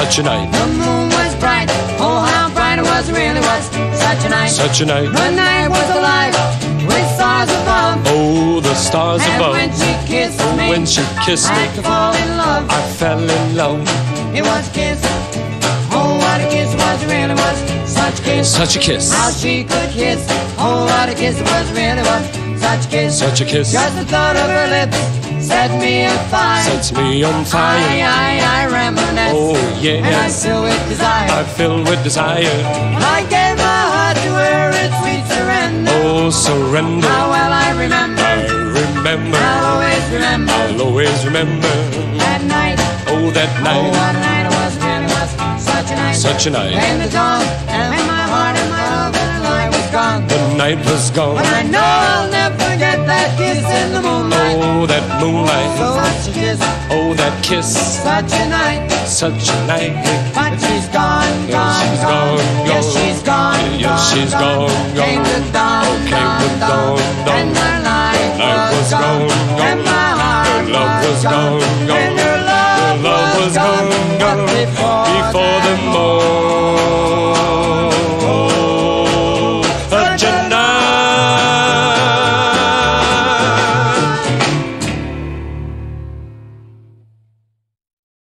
a night, The moon was bright. Oh, how bright it was, it really was. Such a night. such a night. The night was alive with stars above. Oh, the stars And above. when she kissed Oh, me, when she kissed I me, had in love. I fell in love. It was a kiss. Oh, what a kiss was, it really was. Such a kiss. Such a kiss, How she could kiss. Oh, what a kiss was, it really was. Such a kiss. such a kiss. Just the thought of her lips set me afire. Sets me on I, fire. I, I reminisce. Oh, And I yes. fill with desire. I fill with desire. I gave my heart to her in sweet surrender. Oh, surrender. How well I remember. I remember. I'll always remember. I'll always remember. That night. Oh, that Oh, night. what a night it was, was. Such a night. Such a night. When the dawn and night was gone. But I know I'll never forget that kiss in the moonlight. Oh, that moonlight. Such a kiss, Oh, that kiss. such a night. Such a night. But she's gone, Yeah, gone, she's gone. gone, Yes, she's gone, Yes, gone, she's gone, gone. Came the dawn, Oh, came the dawn, dawn. And my life Life was was gone, gone, and my heart Her love was gone,